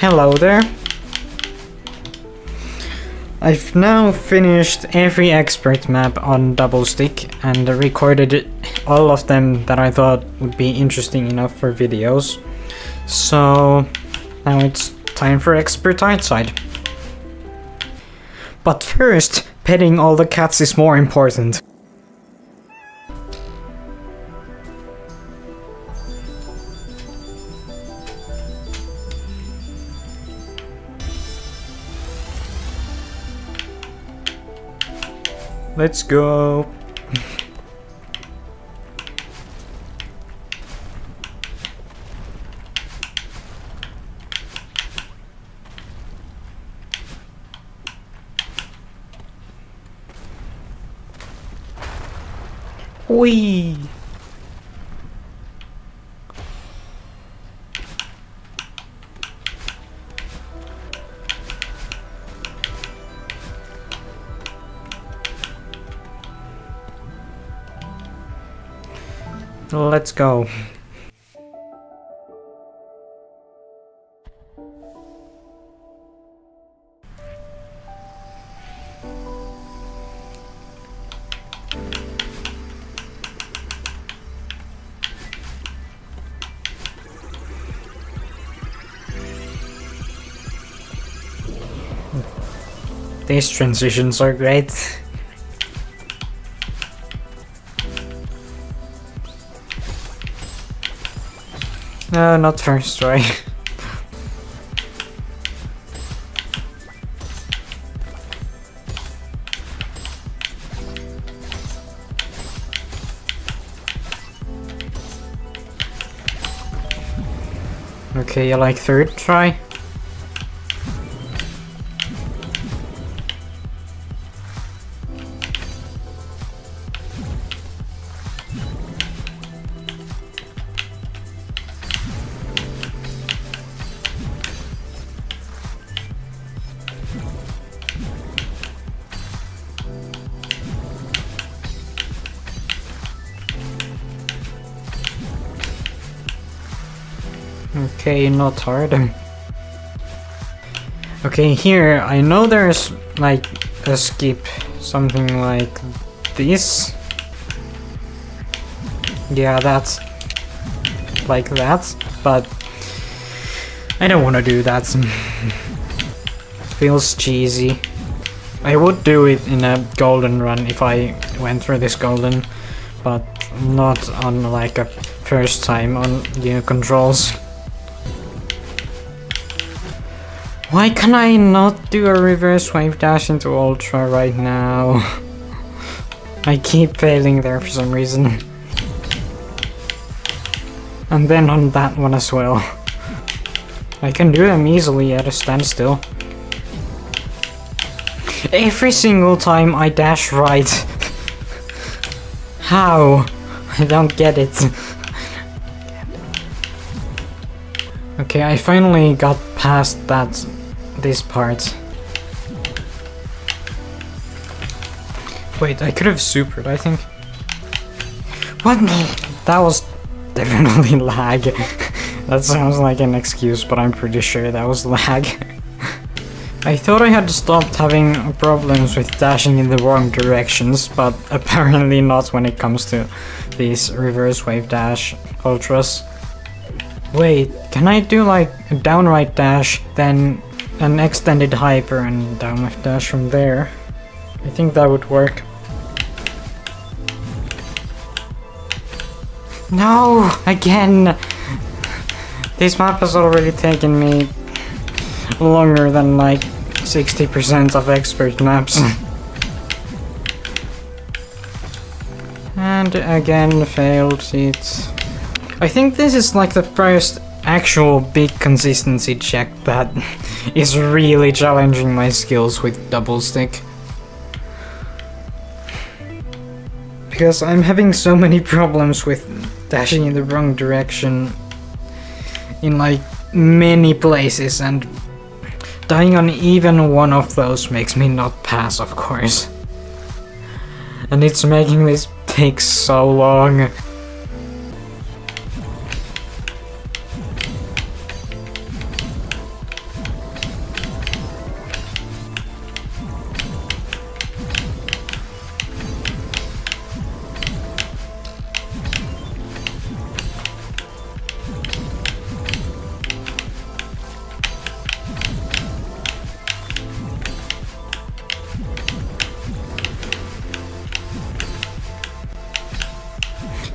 Hello there. I've now finished every expert map on double stick and recorded all of them that I thought would be interesting enough for videos. So now it's time for expert Heartside. But first, petting all the cats is more important. Let's go. Whee! Let's go. These transitions are great. No, not first try. okay, you like third try? Not hard. Okay, here, I know there's like a skip, something like this. Yeah, that's like that, but I don't want to do that. Feels cheesy. I would do it in a golden run if I went through this golden, but not on like a first time on new controls. Why can I not do a reverse wave dash into Ultra right now? I keep failing there for some reason. And then on that one as well. I can do them easily at a standstill. Every single time I dash right. How? I don't get it. Okay, I finally got past that this part. Wait, I could have supered, I think. What? That was definitely lag. that sounds like an excuse, but I'm pretty sure that was lag. I thought I had stopped having problems with dashing in the wrong directions, but apparently not when it comes to these reverse wave dash ultras. Wait, can I do like a downright dash, then an extended hyper and downright dash from there? I think that would work. No! Again! This map has already taken me longer than like 60% of expert maps. and again failed it. I think this is like the first actual big consistency check that is really challenging my skills with double stick. Because I'm having so many problems with dashing in the wrong direction in like many places and dying on even one of those makes me not pass of course. And it's making this take so long.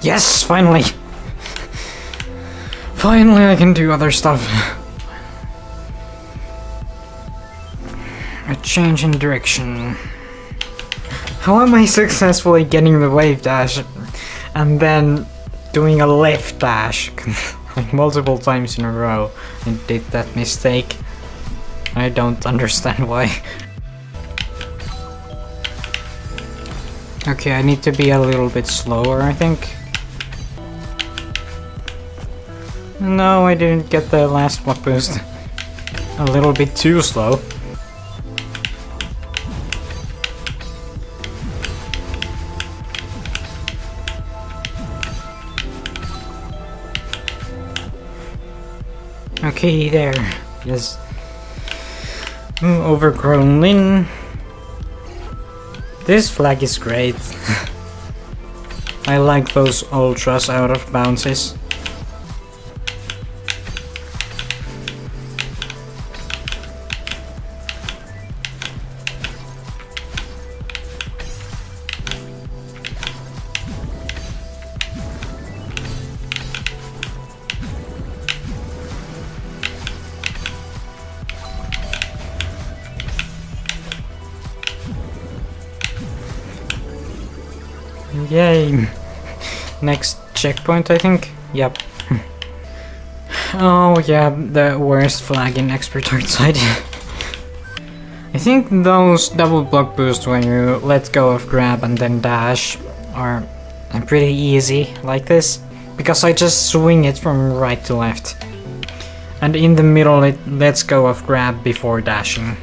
Yes, finally! Finally I can do other stuff. A change in direction. How am I successfully getting the wave dash and then doing a left dash like multiple times in a row and did that mistake? I don't understand why. Okay, I need to be a little bit slower, I think. No, I didn't get the last block boost. A little bit too slow. Okay, there. Yes. Mm, Overgrown Lin. This flag is great. I like those ultras out of bounces. Checkpoint, I think? Yep. oh yeah, the worst flag in Expert Heartside. I think those double block boosts when you let go of grab and then dash are pretty easy like this. Because I just swing it from right to left. And in the middle it lets go of grab before dashing.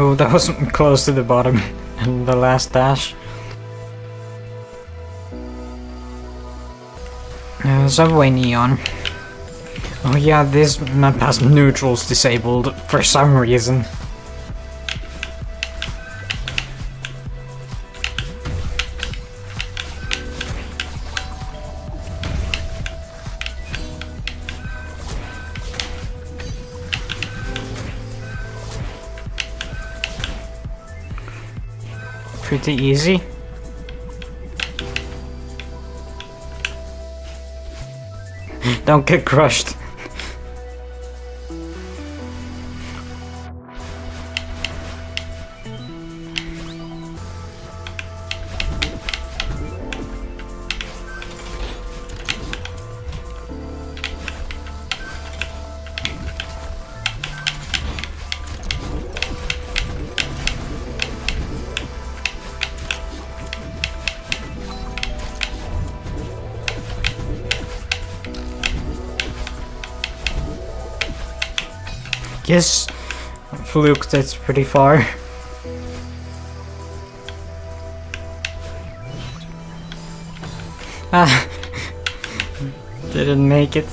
Oh, that was close to the bottom. the last dash. Uh, Subway Neon. Oh yeah, this map has neutrals disabled for some reason. Pretty easy. Don't get crushed. Fluke, that's pretty far. Ah, didn't make it.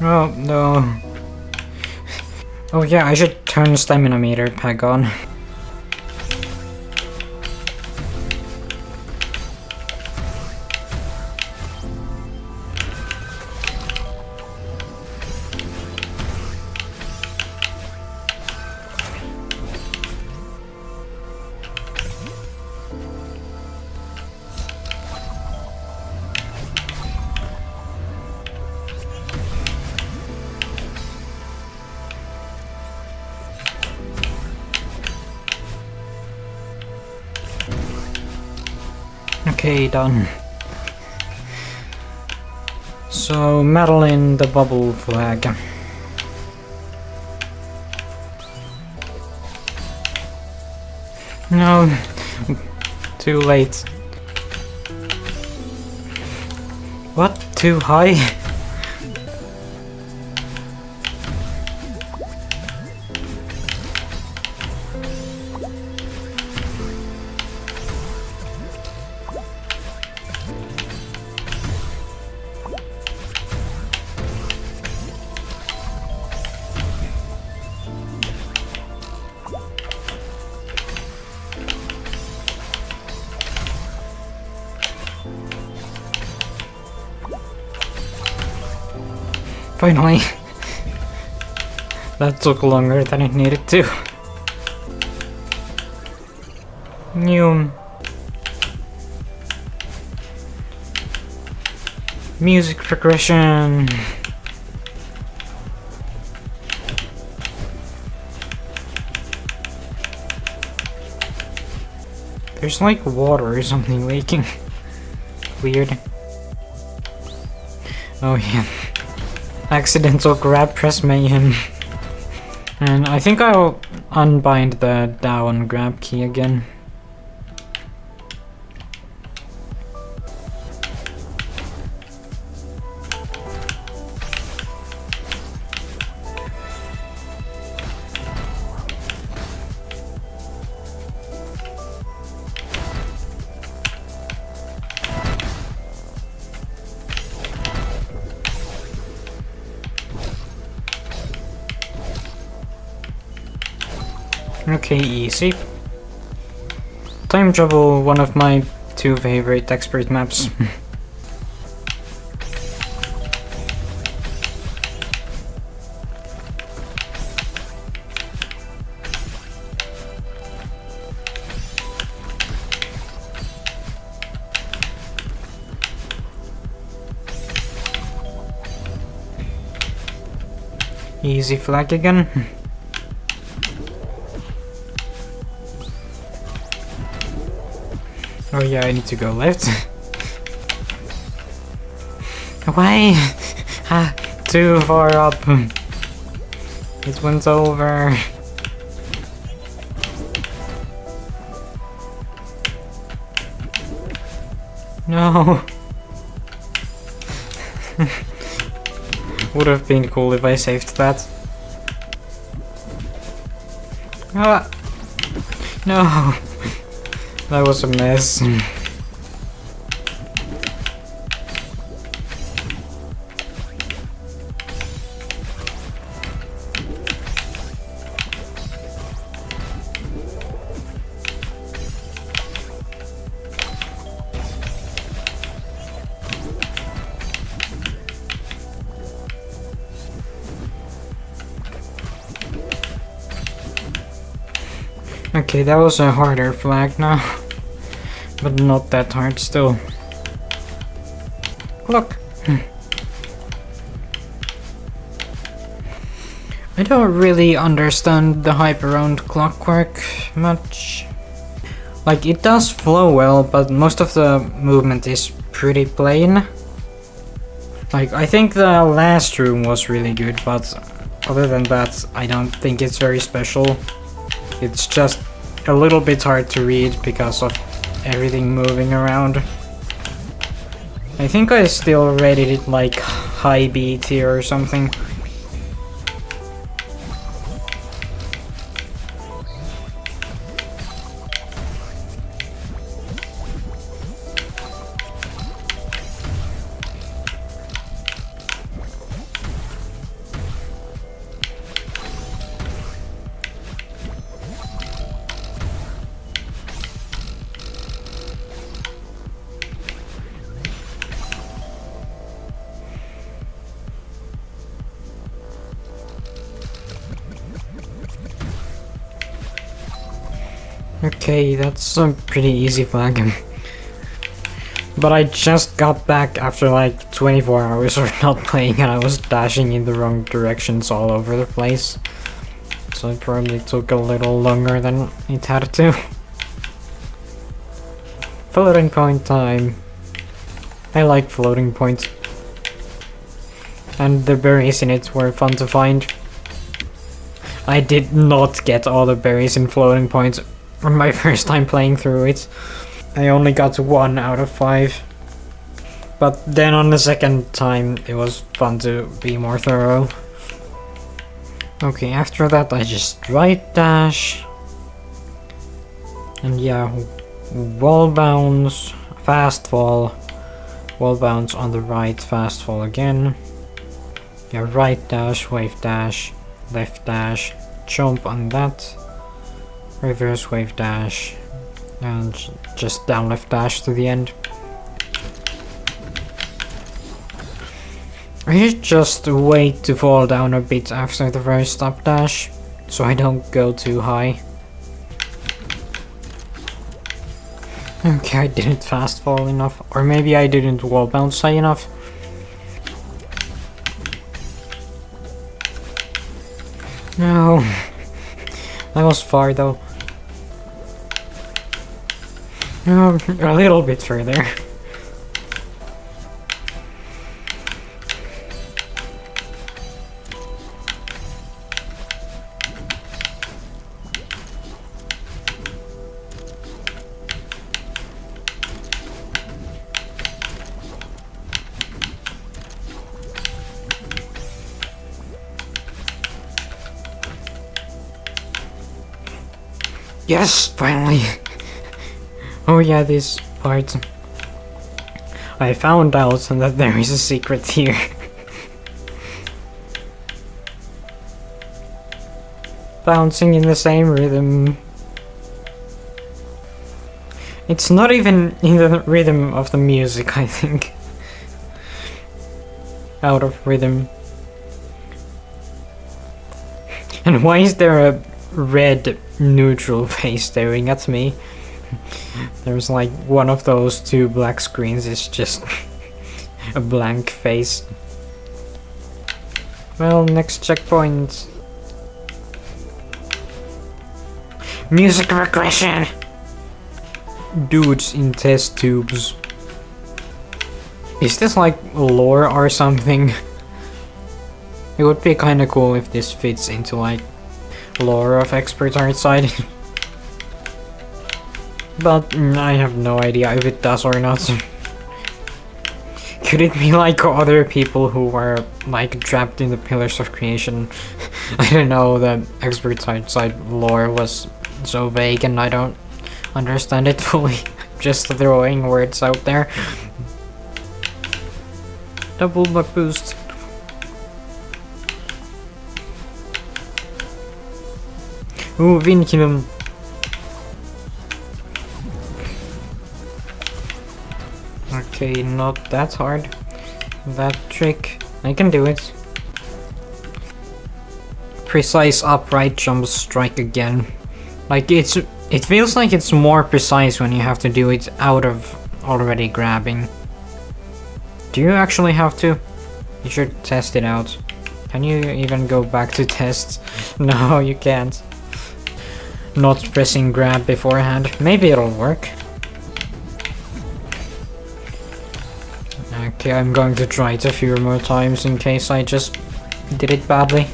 oh no. Oh yeah, I should turn stamina meter back on. Okay, done. So, Madeline the bubble flag. No, too late. What? Too high? Finally. that took longer than it needed to. New music progression. There's like water or something leaking. Weird. Oh yeah. Accidental grab press mayhem. And I think I'll unbind the down grab key again. Okay, easy. Time travel, one of my two favorite expert maps. Easy flag again. Oh yeah, I need to go left. Why? ah, too far up. This one's over. No. Would have been cool if I saved that. Ah. No. That was a mess. Mm. That was a harder flag now. But not that hard still. Look! I don't really understand the hype around clockwork much. Like, it does flow well, but most of the movement is pretty plain. Like, I think the last room was really good, but other than that, I don't think it's very special. It's just a little bit hard to read because of everything moving around. I think I still rated it like high B tier or something. Okay, that's a pretty easy flag. but I just got back after like 24 hours of not playing and I was dashing in the wrong directions all over the place. So it probably took a little longer than it had to. Floating point time. I like floating points. And the berries in it were fun to find. I did not get all the berries in floating points on my first time playing through it. I only got one out of five. But then on the second time it was fun to be more thorough. Okay, after that I just right dash. And yeah, wall bounce, fast fall, wall bounce on the right, fast fall again. Yeah, right dash, wave dash, left dash, jump on that reverse wave dash, and just down left dash to the end. I just wait to fall down a bit after the first up dash, so I don't go too high. Okay, I didn't fast fall enough, or maybe I didn't wall bounce high enough. No, that was far though. No, a little bit further. Yes, finally. Oh yeah, this part. I found out that there is a secret here. Bouncing in the same rhythm. It's not even in the rhythm of the music, I think. Out of rhythm. And why is there a red neutral face staring at me. There's like one of those two black screens is just a blank face. Well, next checkpoint. Music regression! Dudes in test tubes. Is this like lore or something? It would be kinda cool if this fits into like lore of Expert Heartside. But mm, I have no idea if it does or not. Could it be like other people who were like trapped in the Pillars of Creation? I don't know, the Expert side, side lore was so vague and I don't understand it fully. Just throwing words out there. Double block boost. Ooh, Vinculum. Okay, not that hard. That trick, I can do it. Precise upright jump strike again. Like it's, it feels like it's more precise when you have to do it out of already grabbing. Do you actually have to? You should test it out. Can you even go back to tests? No, you can't not pressing grab beforehand. Maybe it'll work. Okay, I'm going to try it a few more times in case I just did it badly.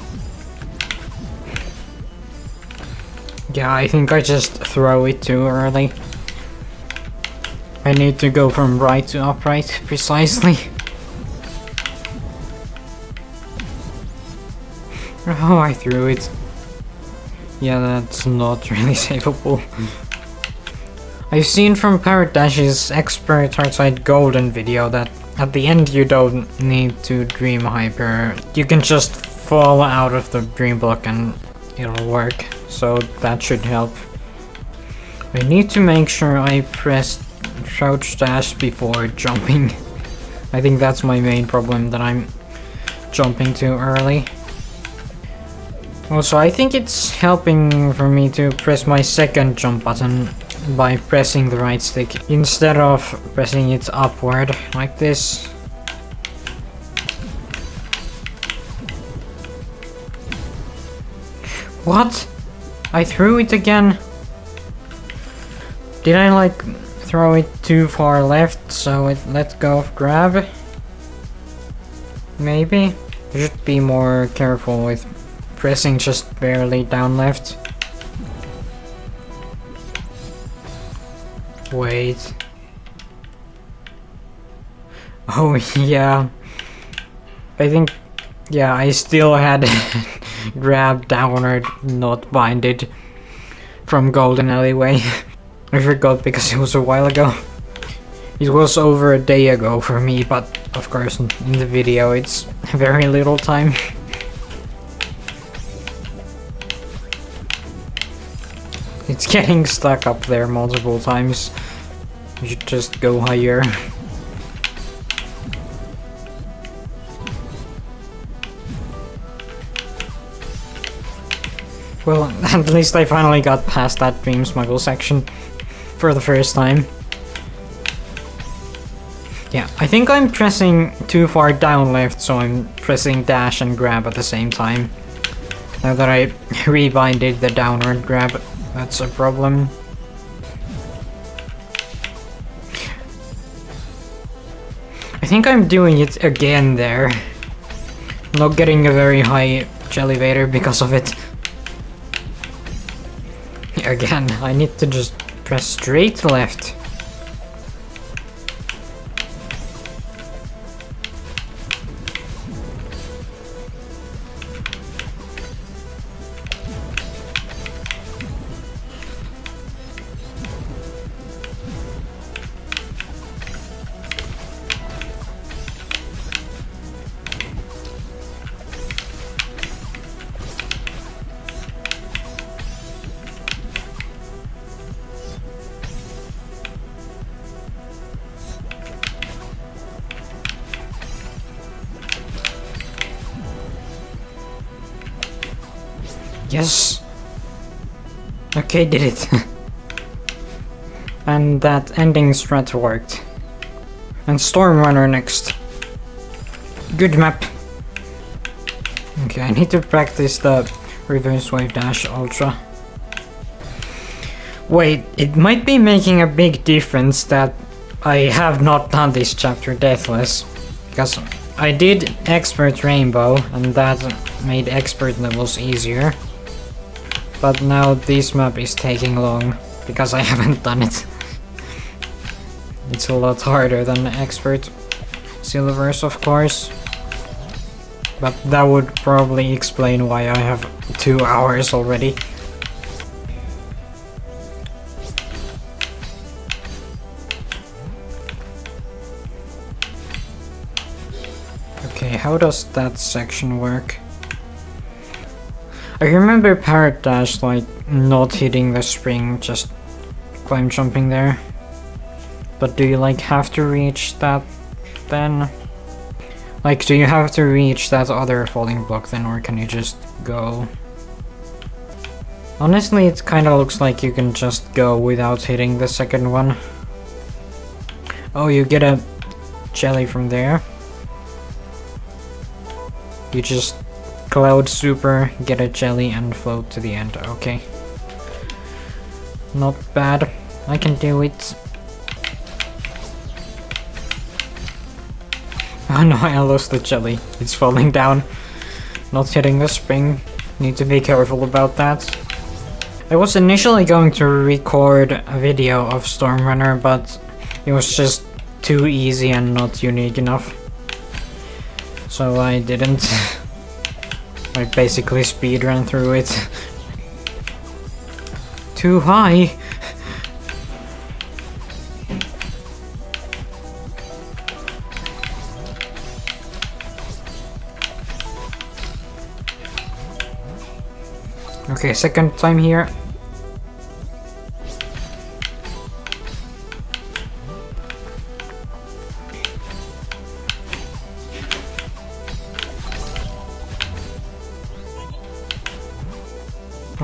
Yeah, I think I just throw it too early. I need to go from right to upright, precisely. Oh, I threw it. Yeah, that's not really savable. I've seen from Parrot Dash's expert Heartside Golden video that at the end you don't need to dream hyper. You can just fall out of the dream block and it'll work. So that should help. I need to make sure I press crouch dash before jumping. I think that's my main problem that I'm jumping too early. Also, I think it's helping for me to press my second jump button by pressing the right stick instead of pressing it upward like this. What? I threw it again? Did I like throw it too far left so it let go of grab? Maybe? I should be more careful with pressing just barely down left. Wait. Oh yeah. I think, yeah, I still had grab downward, not binded from Golden Alleyway. I forgot because it was a while ago. It was over a day ago for me, but of course in the video it's very little time. It's getting stuck up there multiple times. You should just go higher. well, at least I finally got past that Dream Smuggle section for the first time. Yeah, I think I'm pressing too far down left, so I'm pressing dash and grab at the same time. Now that I rebinded the downward grab that's a problem. I think I'm doing it again there. Not getting a very high elevator because of it. Again, I need to just press straight left. Okay, did it. and that ending strat worked. And Storm Runner next. Good map. Okay, I need to practice the reverse wave dash ultra. Wait, it might be making a big difference that I have not done this chapter deathless. Because I did expert rainbow and that made expert levels easier. But now this map is taking long, because I haven't done it. it's a lot harder than Expert Silvers, of course. But that would probably explain why I have two hours already. Okay, how does that section work? I remember Parrot Dash like not hitting the spring, just climb jumping there. But do you like have to reach that then? Like do you have to reach that other falling block then or can you just go? Honestly it kinda looks like you can just go without hitting the second one. Oh you get a jelly from there. You just Cloud Super, get a jelly and float to the end, okay. Not bad, I can do it. Oh no, I lost the jelly. It's falling down. Not hitting the spring. Need to be careful about that. I was initially going to record a video of Storm Runner, but it was just too easy and not unique enough. So I didn't. I basically speed ran through it. Too high! Okay, second time here.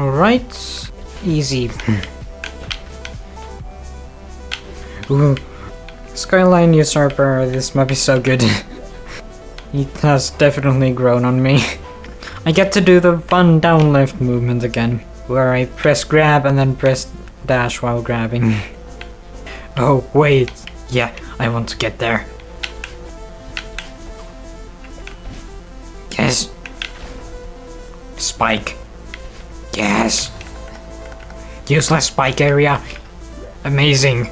Alright. Easy. Hmm. Ooh. Skyline Usurper, this map is so good. it has definitely grown on me. I get to do the fun down left movement again, where I press grab and then press dash while grabbing. Hmm. oh, wait. Yeah, I want to get there. Yes. Spike. Yes! Useless spike area. Amazing.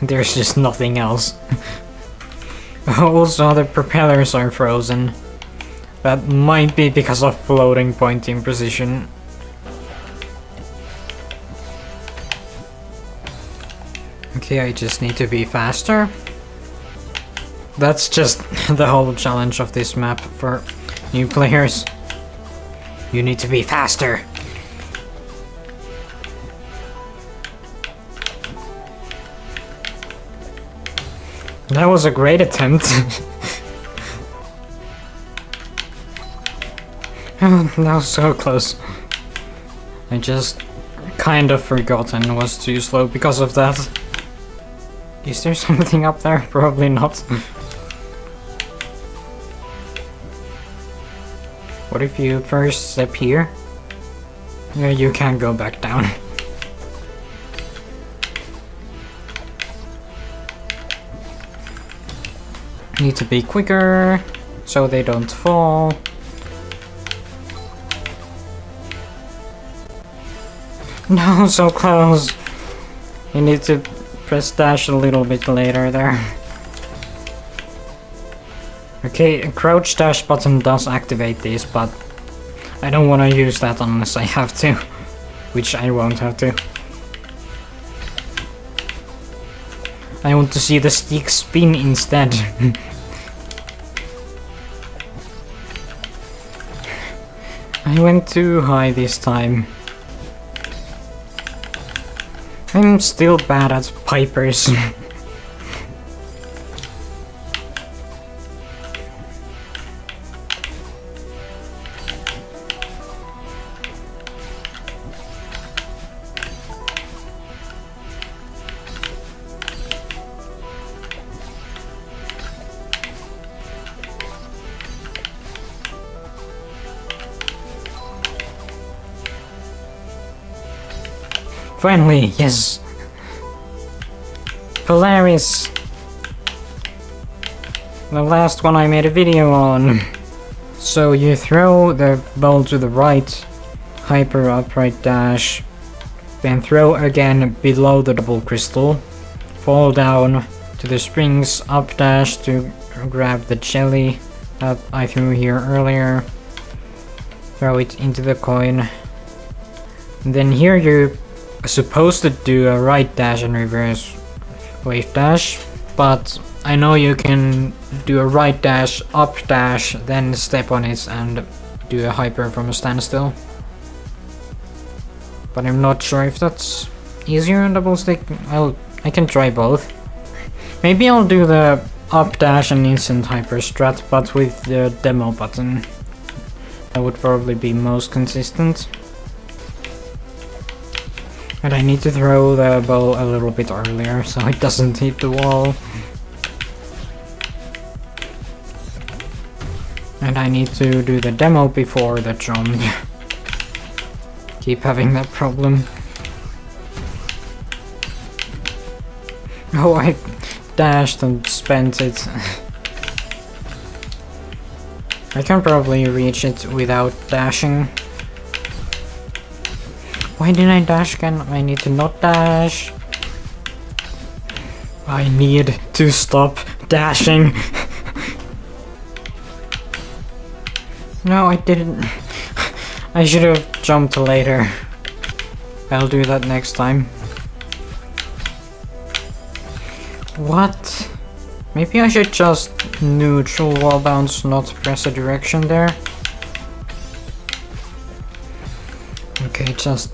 There's just nothing else. also, the propellers are frozen. That might be because of floating point imposition. Okay, I just need to be faster. That's just the whole challenge of this map for new players. You need to be faster. That was a great attempt. oh, that was so close. I just kind of forgot and was too slow because of that. Is there something up there? Probably not. What if you first step here? Yeah, you can't go back down. Need to be quicker so they don't fall. No, so close. You need to press dash a little bit later there. Okay, crouch dash button does activate this, but I don't want to use that unless I have to. Which I won't have to. I want to see the stick spin instead. I went too high this time. I'm still bad at pipers. Finally, yes! Polaris! The last one I made a video on. So you throw the ball to the right, hyper upright dash, then throw again below the double crystal, fall down to the springs, up dash to grab the jelly that I threw here earlier, throw it into the coin, then here you're supposed to do a right dash and reverse wave dash, but I know you can do a right dash, up dash, then step on it and do a hyper from a standstill. But I'm not sure if that's easier on double stick. I'll I can try both. Maybe I'll do the up dash and instant hyper strat, but with the demo button. That would probably be most consistent. I need to throw the ball a little bit earlier so it doesn't hit the wall. And I need to do the demo before the jump. Keep having that problem. Oh, I dashed and spent it. I can probably reach it without dashing. Why didn't I dash again? I need to not dash. I need to stop dashing. no, I didn't. I should have jumped later. I'll do that next time. What? Maybe I should just neutral wall bounce, not press a direction there. Just...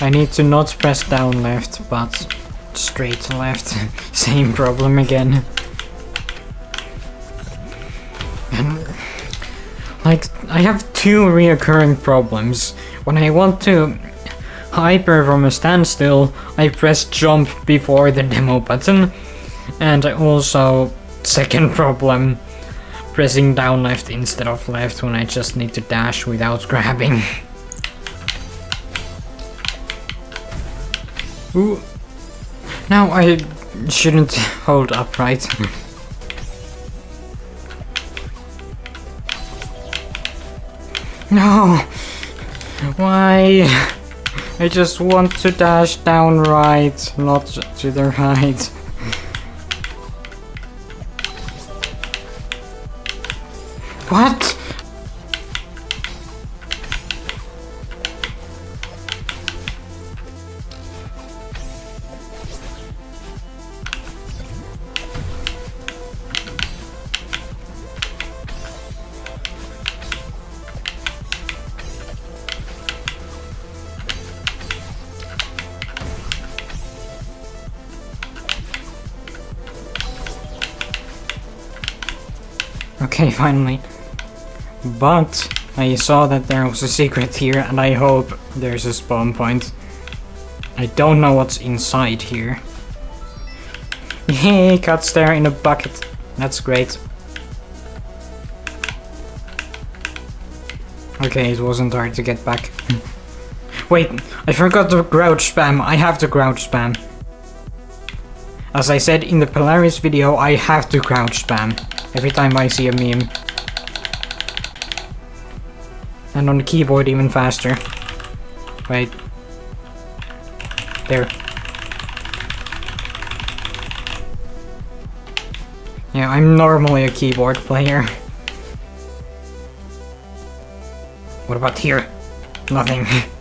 I need to not press down left, but straight left. Same problem again. And... Like, I have two reoccurring problems. When I want to hyper from a standstill, I press jump before the demo button. And I also, second problem, pressing down left instead of left when I just need to dash without grabbing. Ooh. Now I shouldn't hold upright. no! Why? I just want to dash down right, not to the right. What? Okay, finally. But I saw that there was a secret here and I hope there's a spawn point. I don't know what's inside here. Yay, cuts there in a bucket. That's great. Okay, it wasn't hard to get back. Wait, I forgot the crouch spam. I have to crouch spam. As I said in the Polaris video, I have to crouch spam every time I see a meme. And on the keyboard even faster. Wait. There. Yeah, I'm normally a keyboard player. What about here? Nothing.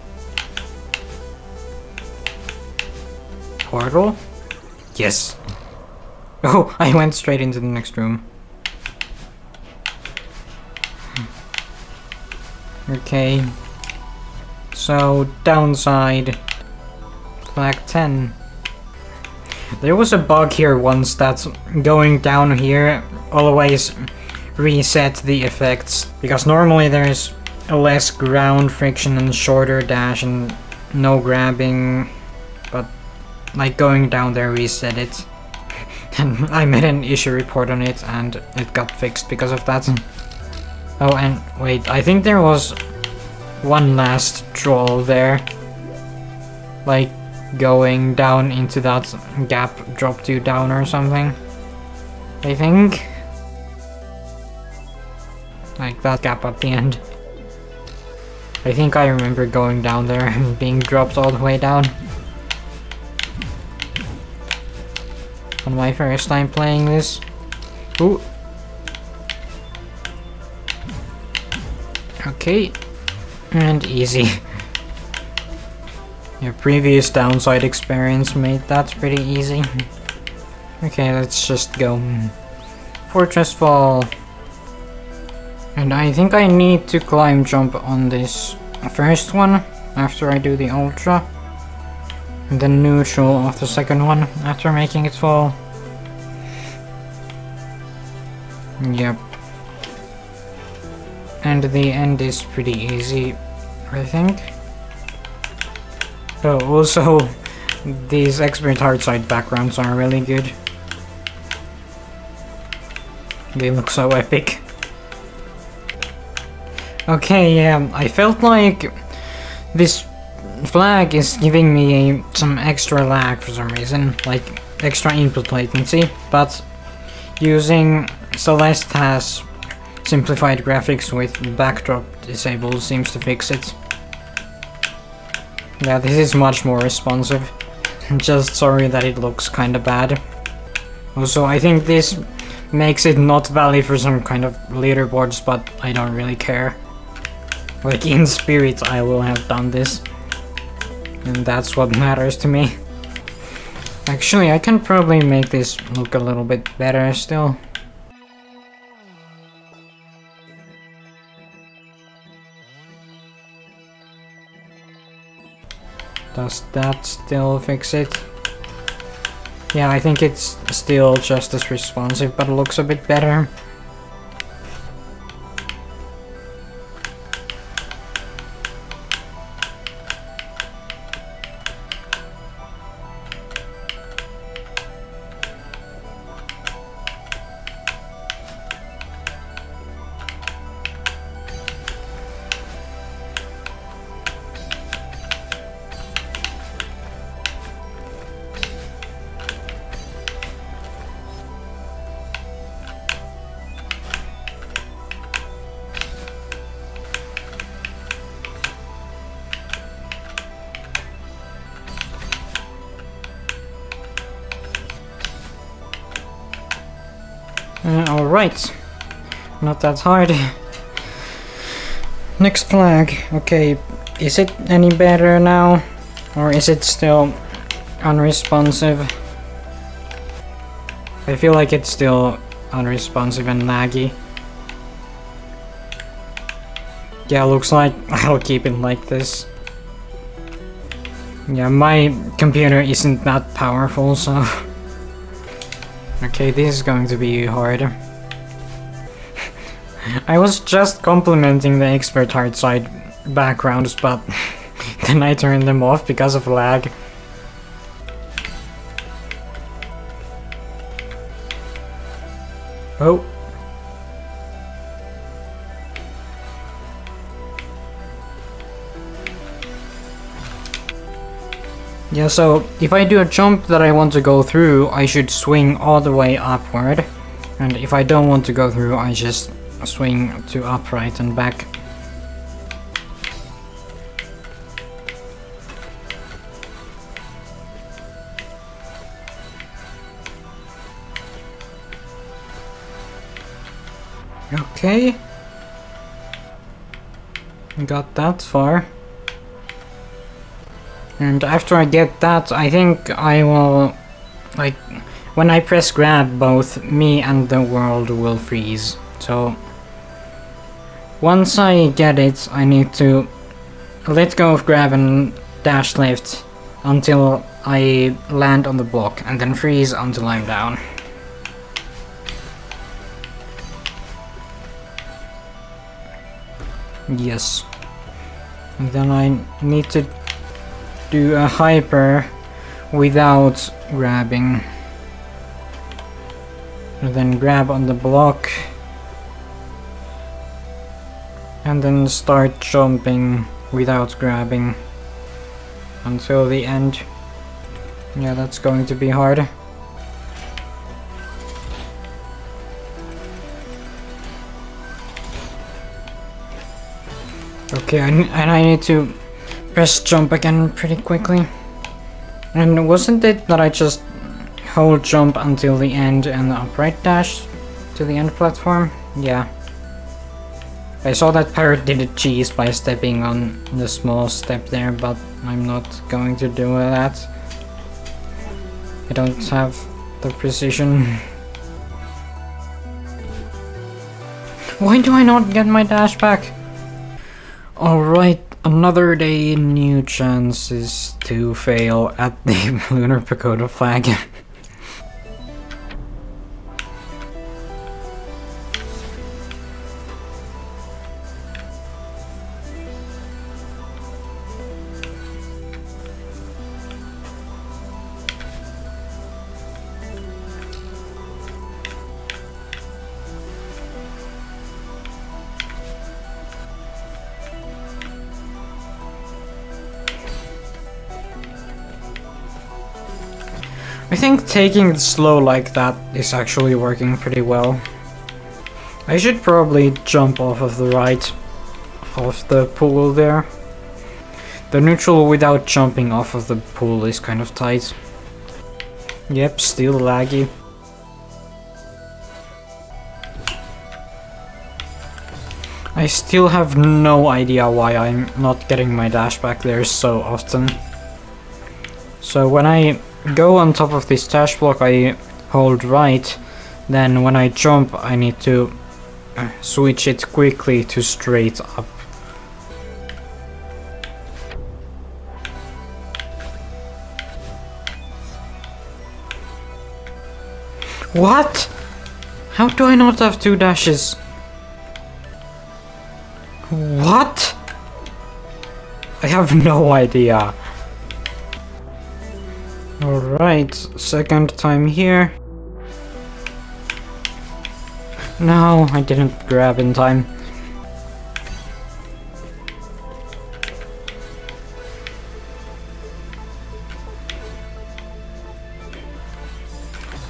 Portal? Yes. Oh, I went straight into the next room. Okay. So, downside. Flag 10. There was a bug here once that going down here always reset the effects. Because normally there's less ground friction and shorter dash and no grabbing. But like going down there reset it. And I made an issue report on it and it got fixed because of that. Oh, and wait, I think there was one last troll there. Like, going down into that gap dropped you down or something. I think. Like that gap at the end. I think I remember going down there and being dropped all the way down. On my first time playing this. Ooh, Okay. And easy. Your previous downside experience made that pretty easy. Okay, let's just go. Fortress Fall. And I think I need to climb jump on this first one after I do the ultra. And then neutral off the second one after making it fall. Yep. And the end is pretty easy, I think. Oh, also, these expert Heartside backgrounds are really good. They look so epic. Okay, yeah, I felt like this flag is giving me some extra lag for some reason, like extra input latency, but using CelesteTAS Simplified graphics with backdrop disabled seems to fix it. Yeah, this is much more responsive. Just sorry that it looks kinda bad. Also, I think this makes it not valid for some kind of leaderboards, but I don't really care. Like, in spirit, I will have done this. And that's what matters to me. Actually, I can probably make this look a little bit better still. Does that still fix it? Yeah, I think it's still just as responsive, but it looks a bit better. Alright. Not that hard. Next flag. Okay, is it any better now? Or is it still unresponsive? I feel like it's still unresponsive and laggy. Yeah, looks like I'll keep it like this. Yeah, my computer isn't that powerful, so... Okay, this is going to be hard. I was just complimenting the expert Heartside backgrounds, but then I turned them off because of lag. Oh. Yeah, so if I do a jump that I want to go through, I should swing all the way upward. And if I don't want to go through, I just swing to upright and back. Okay. Got that far. And after I get that, I think I will... Like, when I press grab, both me and the world will freeze. So... Once I get it, I need to let go of grab and dash left until I land on the block, and then freeze until I'm down. Yes. And then I need to do a hyper without grabbing. And then grab on the block. And then start jumping without grabbing until the end. Yeah, that's going to be hard. Okay, and I need to press jump again pretty quickly. And wasn't it that I just hold jump until the end and the upright dash to the end platform? Yeah. I saw that Parrot did a cheese by stepping on the small step there, but I'm not going to do that. I don't have the precision. Why do I not get my dash back? Alright, another day, new chances to fail at the Lunar Pagoda flag. I think taking it slow like that is actually working pretty well. I should probably jump off of the right of the pool there. The neutral without jumping off of the pool is kind of tight. Yep, still laggy. I still have no idea why I'm not getting my dash back there so often. So when I go on top of this dash block, I hold right. Then when I jump, I need to switch it quickly to straight up. What? How do I not have two dashes? What? I have no idea. Alright, second time here. No, I didn't grab in time.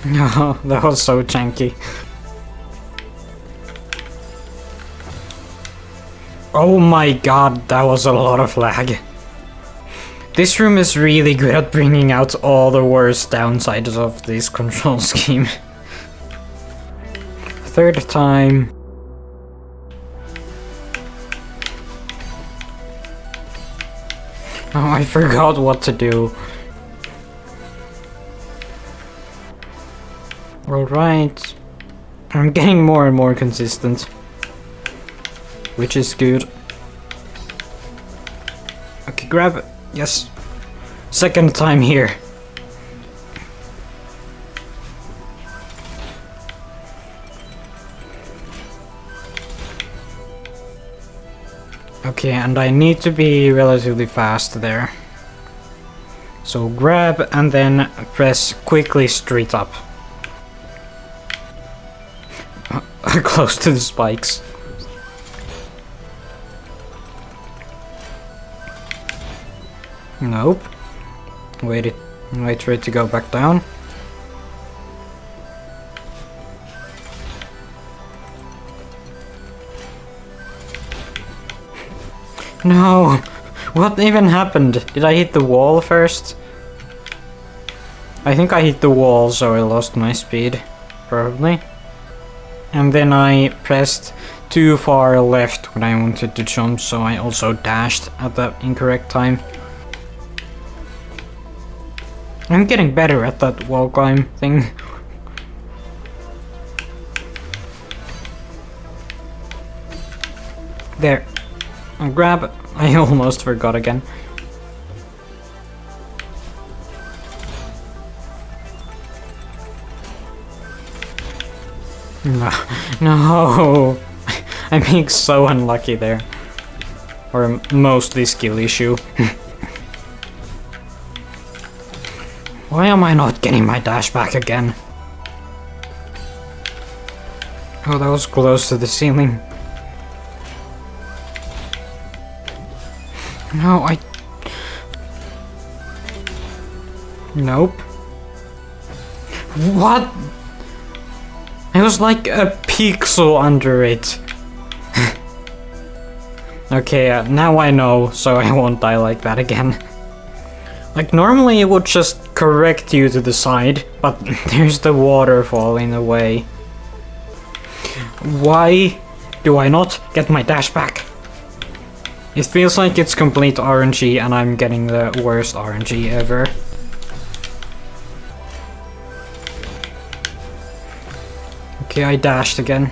No, that was so janky. Oh my god, that was a lot of lag. This room is really good at bringing out all the worst downsides of this control scheme. Third time. Oh, I forgot what to do. Alright. I'm getting more and more consistent. Which is good. Okay, grab. Yes. Second time here. Okay, and I need to be relatively fast there. So grab and then press quickly straight up. Close to the spikes. Nope. Wait it wait for it to go back down. No! What even happened? Did I hit the wall first? I think I hit the wall, so I lost my speed. Probably. And then I pressed too far left when I wanted to jump, so I also dashed at the incorrect time. I'm getting better at that wall climb thing. There. I grab. I almost forgot again. No. no. I'm being so unlucky there. Or mostly skill issue. Why am I not getting my dash back again? Oh, that was close to the ceiling. No, I... Nope. What? It was like a pixel under it. okay, uh, now I know, so I won't die like that again. Like, normally it would just correct you to the side, but there's the waterfall in the way. Why do I not get my dash back? It feels like it's complete RNG and I'm getting the worst RNG ever. Okay, I dashed again.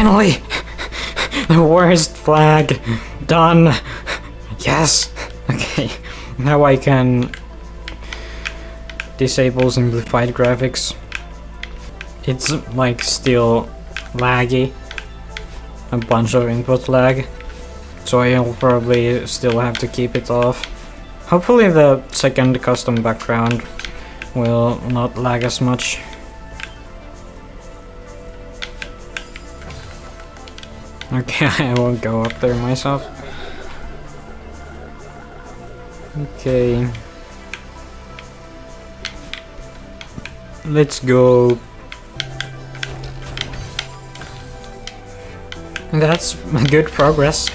Finally! the worst flag! Done! Yes! Okay, now I can disable simplified graphics. It's like still laggy. A bunch of input lag. So I'll probably still have to keep it off. Hopefully the second custom background will not lag as much. Okay, I won't go up there myself. Okay. Let's go. That's good progress.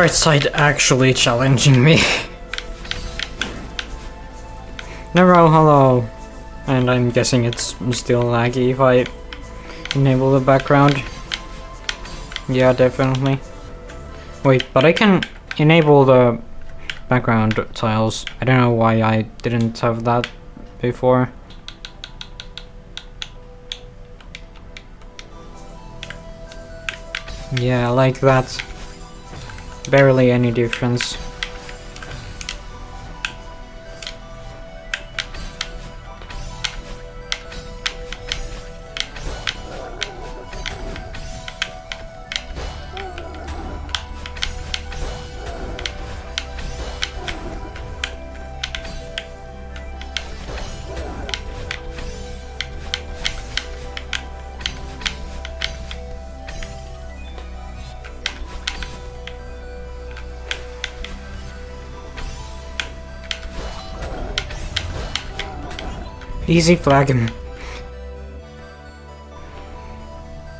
Heartside actually challenging me. Nero, hello. And I'm guessing it's still laggy if I enable the background. Yeah, definitely. Wait, but I can enable the background tiles. I don't know why I didn't have that before. Yeah, like that. Barely any difference. Easy flagging.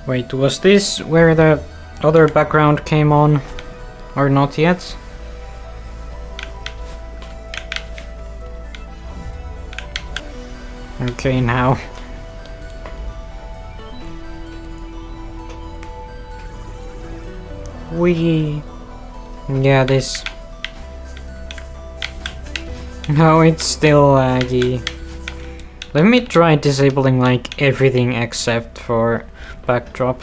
Wait, was this where the other background came on? Or not yet? Okay, now. We. Yeah, this. No, it's still laggy. Let me try disabling like everything except for backdrop.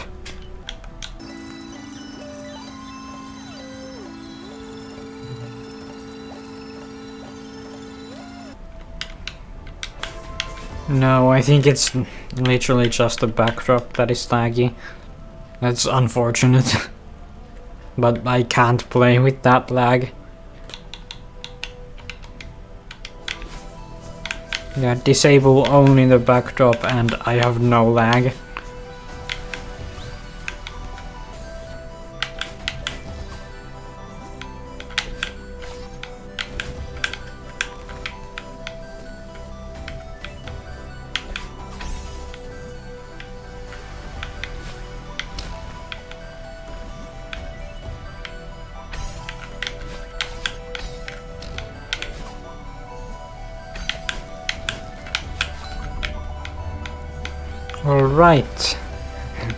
No, I think it's literally just the backdrop that is laggy. That's unfortunate. but I can't play with that lag. Yeah, disable only the backdrop and I have no lag.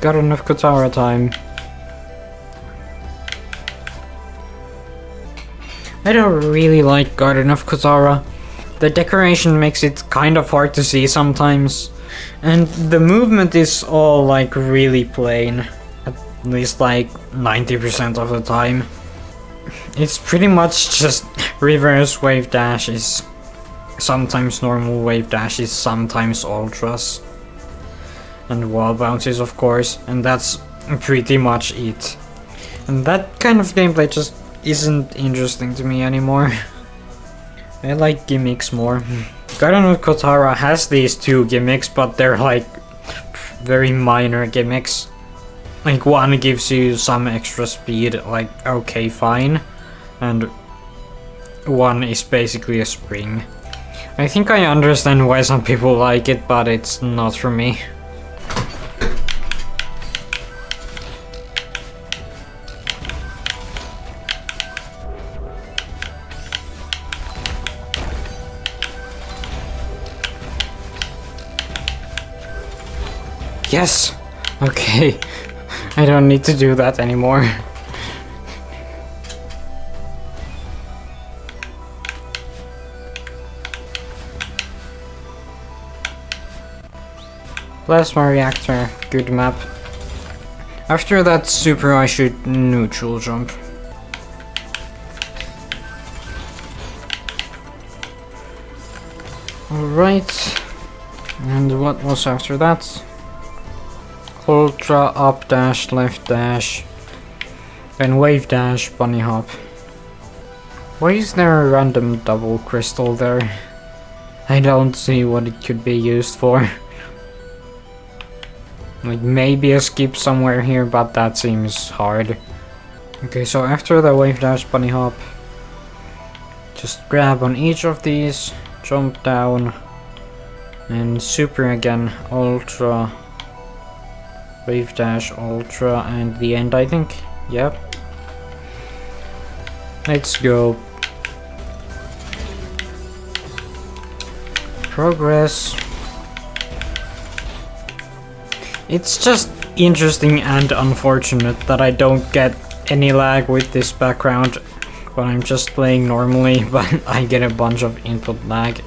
Got enough Katara time. I don't really like Garden of Katara. The decoration makes it kind of hard to see sometimes. And the movement is all like really plain. At least like 90% of the time. It's pretty much just reverse wave dashes. Sometimes normal wave dashes, sometimes ultras and wall bounces of course, and that's pretty much it. And that kind of gameplay just isn't interesting to me anymore. I like gimmicks more. Garden of Katara has these two gimmicks, but they're like very minor gimmicks. Like one gives you some extra speed, like okay fine, and one is basically a spring. I think I understand why some people like it, but it's not for me. Yes! Okay. I don't need to do that anymore. Plasma reactor, good map. After that super I should neutral jump. Alright. And what was after that? Ultra, up dash, left dash, then wave dash, bunny hop. Why is there a random double crystal there? I don't see what it could be used for. like maybe a skip somewhere here, but that seems hard. Okay, so after the wave dash bunny hop, just grab on each of these, jump down, and super again, ultra, Wave Dash Ultra and the end I think. Yep. Let's go. Progress. It's just interesting and unfortunate that I don't get any lag with this background when I'm just playing normally, but I get a bunch of input lag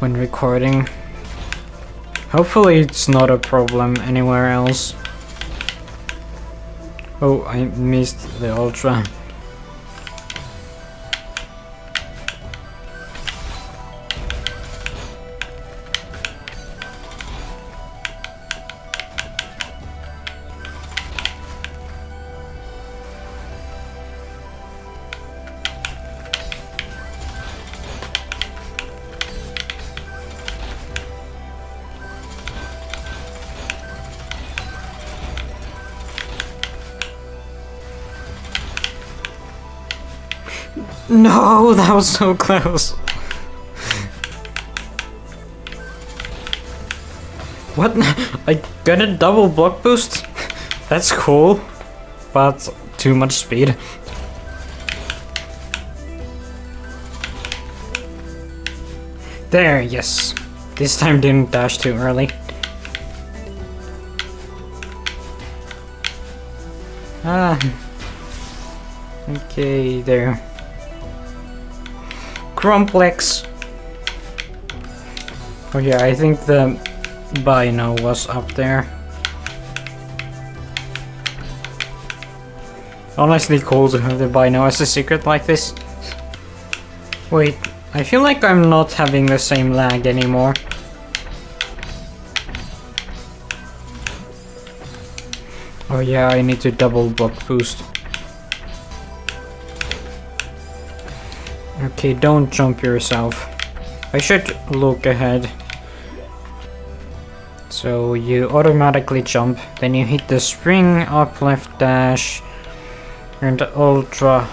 when recording. Hopefully it's not a problem anywhere else. Oh, I missed the ultra. No, that was so close. What? I got a double block boost? That's cool, but too much speed. There, yes. This time didn't dash too early. Ah. Okay, there. Complex. Oh yeah, I think the Bino was up there. Honestly cool to have the Bino as a secret like this. Wait, I feel like I'm not having the same lag anymore. Oh yeah, I need to double block boost. Okay, don't jump yourself. I should look ahead. So you automatically jump, then you hit the spring, up left dash, and ultra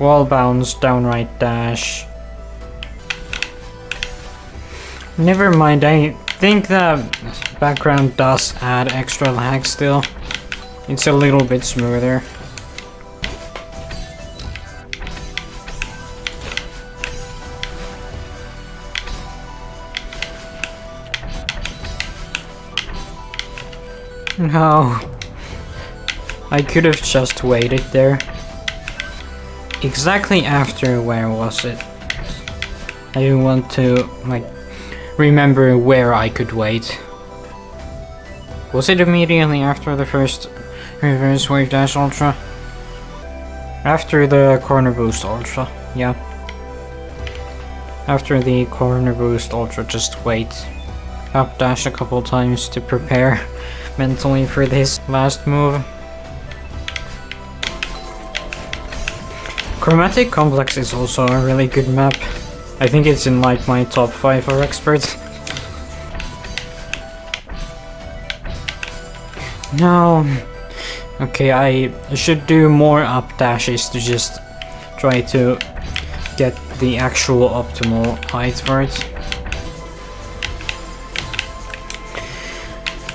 wall bounce, down right dash. Never mind, I think the background does add extra lag still. It's a little bit smoother. No. I could have just waited there. Exactly after where was it? I want to, like, remember where I could wait. Was it immediately after the first reverse wave dash ultra? After the corner boost ultra, yeah. After the corner boost ultra, just wait. Up dash a couple times to prepare mentally for this last move. Chromatic Complex is also a really good map. I think it's in like my top 5 for experts. No. Okay, I should do more up dashes to just try to get the actual optimal height for it.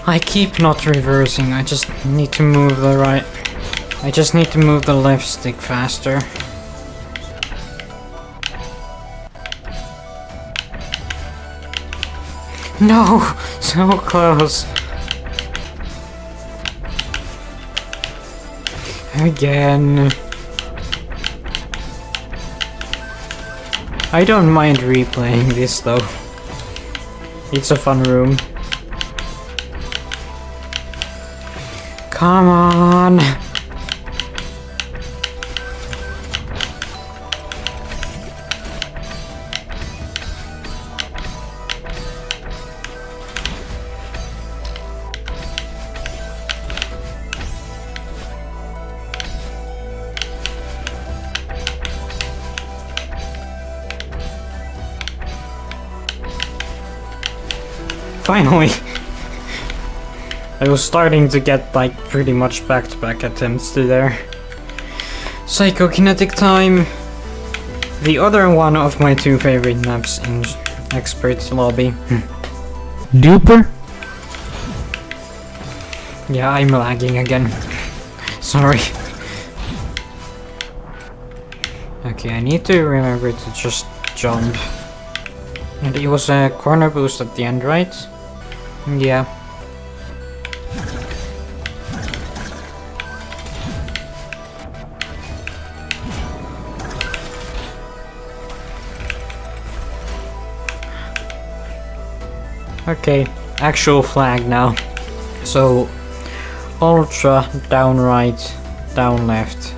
I keep not reversing, I just need to move the right... I just need to move the left stick faster. No! So close! Again. I don't mind replaying this though. It's a fun room. Come on! Finally! Was starting to get like pretty much back-to-back -back attempts to there. Psychokinetic time! The other one of my two favorite maps in Experts Lobby. Hmm. Duper? Yeah, I'm lagging again. Sorry. Okay, I need to remember to just jump. And it was a corner boost at the end, right? Yeah. Okay, actual flag now. So, ultra, down right, down left.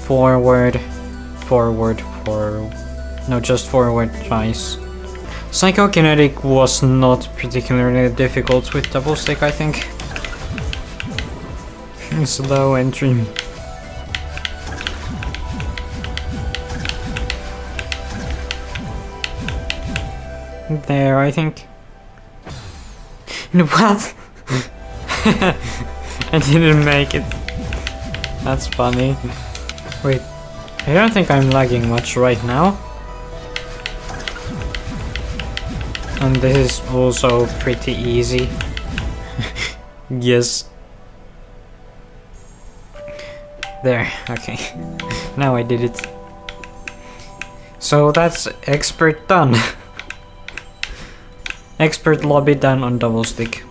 Forward, forward, forward. No, just forward twice. Psychokinetic was not particularly difficult with double stick, I think. Slow entry. There, I think. What? I didn't make it. That's funny. Wait, I don't think I'm lagging much right now. And this is also pretty easy. yes. There, okay. now I did it. So that's expert done. Expert lobby done on double stick.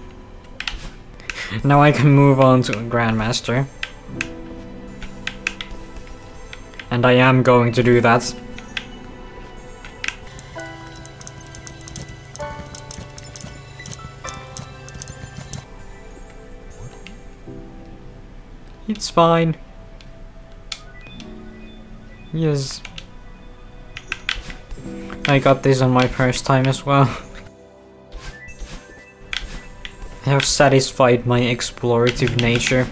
Now I can move on to Grandmaster. And I am going to do that. It's fine. Yes. I got this on my first time as well. Have satisfied my explorative nature.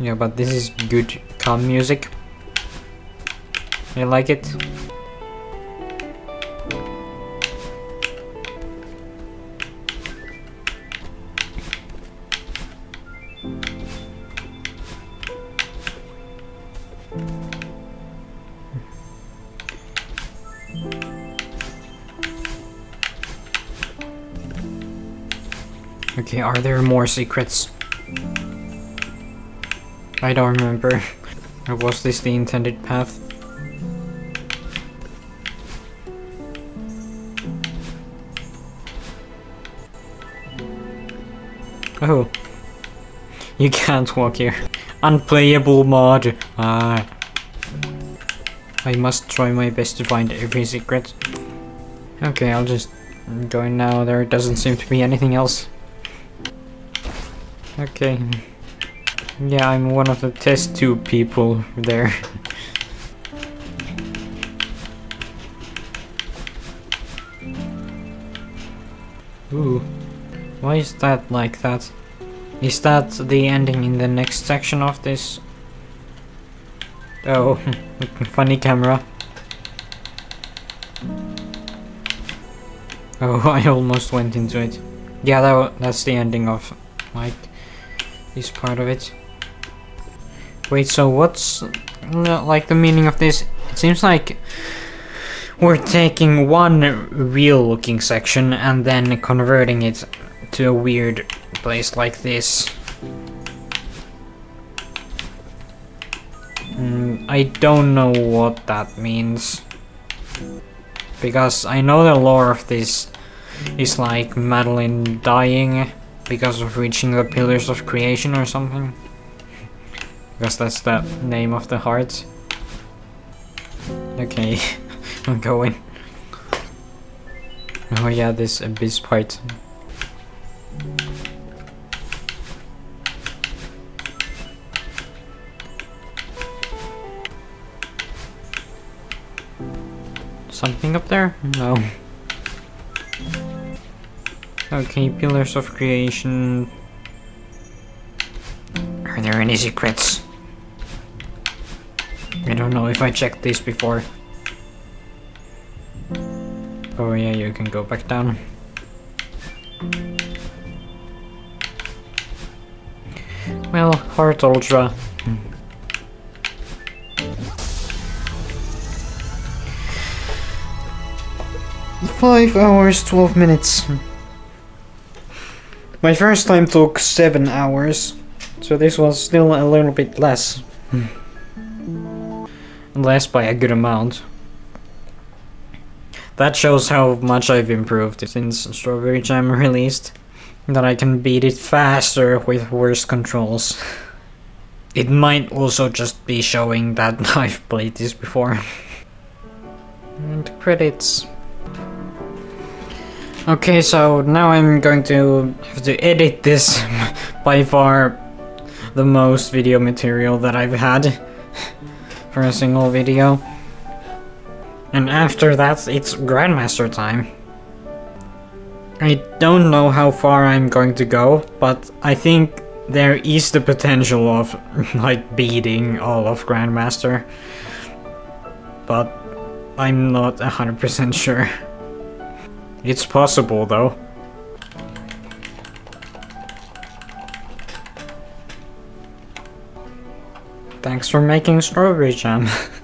Yeah, but this is good calm music. I like it. Okay, are there more secrets? I don't remember. was this the intended path? Oh. You can't walk here. Unplayable mod. Ah. I must try my best to find every secret. Okay, I'll just join now. There doesn't seem to be anything else. Okay. Yeah, I'm one of the test tube people there. Ooh. Why is that like that? Is that the ending in the next section of this? Oh, funny camera. Oh, I almost went into it. Yeah, that, that's the ending of, like, this part of it. Wait, so what's, like, the meaning of this? It seems like we're taking one real-looking section and then converting it to a weird place like this. Mm, I don't know what that means. Because I know the lore of this is like Madeline dying because of reaching the Pillars of Creation or something. Because that's the name of the heart. Okay, I'm going. Oh yeah, this abyss part. Something up there? No. Okay, Pillars of Creation. Are there any secrets? I don't know if I checked this before. Oh yeah, you can go back down. Well, Heart Ultra. Hmm. Five hours, twelve minutes. My first time took seven hours, so this was still a little bit less. Hmm. less by a good amount. That shows how much I've improved since Strawberry Jam released. That I can beat it faster with worse controls. It might also just be showing that I've played this before. and credits. Okay, so now I'm going to have to edit this by far the most video material that I've had for a single video. And after that, it's Grandmaster time. I don't know how far I'm going to go, but I think there is the potential of, like, beating all of Grandmaster. But I'm not 100% sure. It's possible, though. Thanks for making strawberry jam.